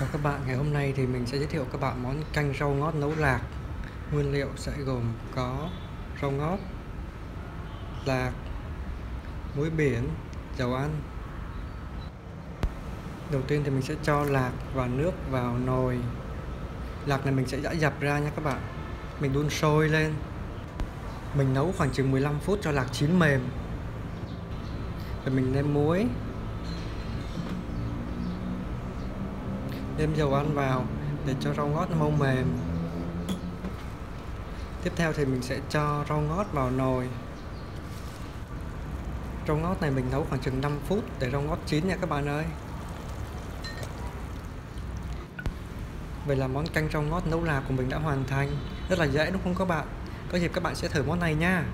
Các bạn, Ngày hôm nay thì mình sẽ giới thiệu các bạn món canh rau ngót nấu lạc. Nguyên liệu sẽ gồm có rau ngót, lạc, muối biển, dầu ăn. Đầu tiên thì mình sẽ cho lạc và nước vào nồi. Lạc này mình sẽ đã dập ra nha các bạn. Mình đun sôi lên. Mình nấu khoảng chừng 15 phút cho lạc chín mềm. Rồi mình nêm muối. Đem dầu ăn vào để cho rau ngót mông mau mềm. Tiếp theo thì mình sẽ cho rau ngót vào nồi. Rau ngót này mình nấu khoảng chừng 5 phút để rau ngót chín nha các bạn ơi. Vậy là món canh rau ngót nấu lạc của mình đã hoàn thành. Rất là dễ đúng không các bạn? Có dịp các bạn sẽ thử món này nha.